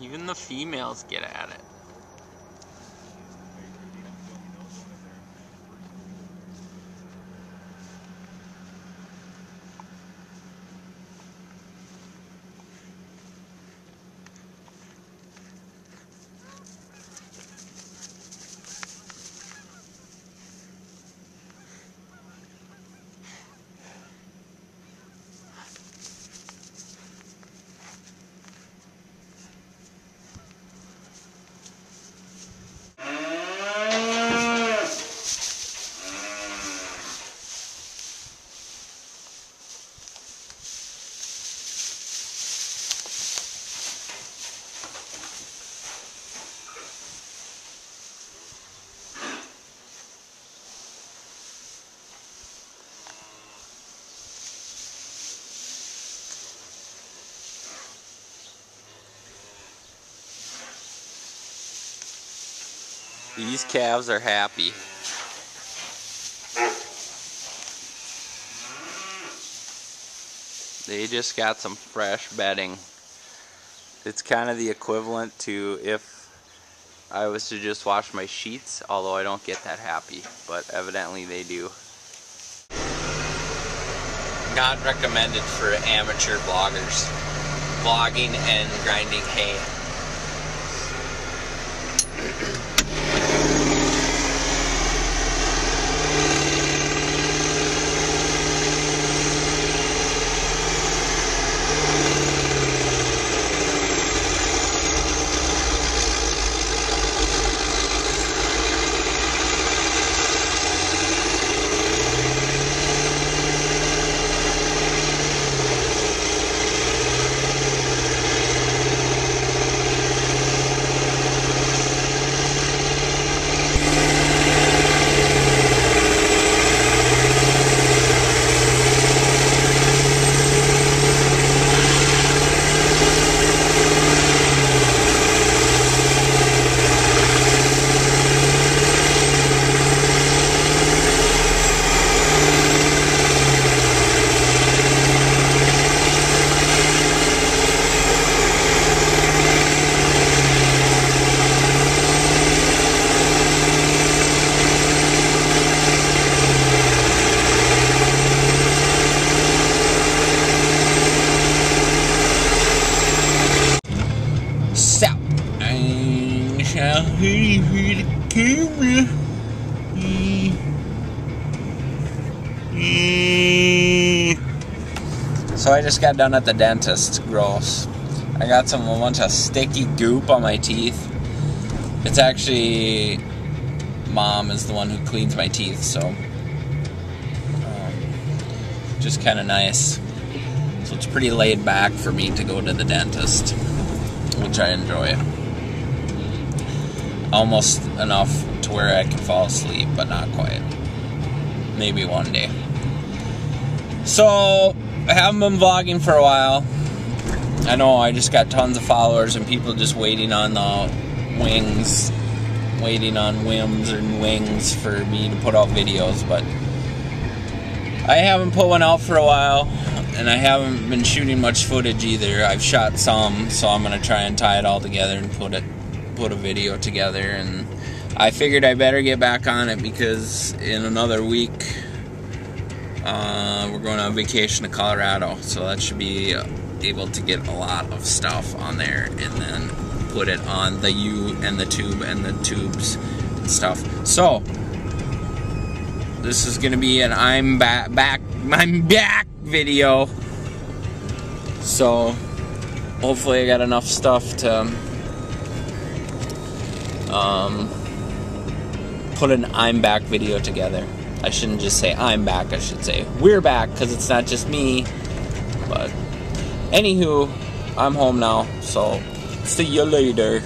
Even the females get at it. These calves are happy. They just got some fresh bedding. It's kind of the equivalent to if I was to just wash my sheets, although I don't get that happy, but evidently they do. Not recommended for amateur bloggers. Vlogging and grinding hay. Stop. I hurry for the camera. So I just got done at the dentist. Gross. I got some a bunch of sticky goop on my teeth. It's actually mom is the one who cleans my teeth, so um, just kind of nice. So it's pretty laid back for me to go to the dentist which I enjoy. Almost enough to where I can fall asleep, but not quite. Maybe one day. So, I haven't been vlogging for a while. I know I just got tons of followers and people just waiting on the wings, waiting on whims and wings for me to put out videos, but I haven't put one out for a while and I haven't been shooting much footage either. I've shot some, so I'm gonna try and tie it all together and put it put a video together. And I figured I better get back on it because in another week uh, we're going on vacation to Colorado, so that should be able to get a lot of stuff on there and then put it on the U and the tube and the tubes and stuff. So this is gonna be an I'm back back I'm back video. So hopefully I got enough stuff to um, put an I'm back video together. I shouldn't just say I'm back, I should say we're back because it's not just me. But anywho, I'm home now, so see you later.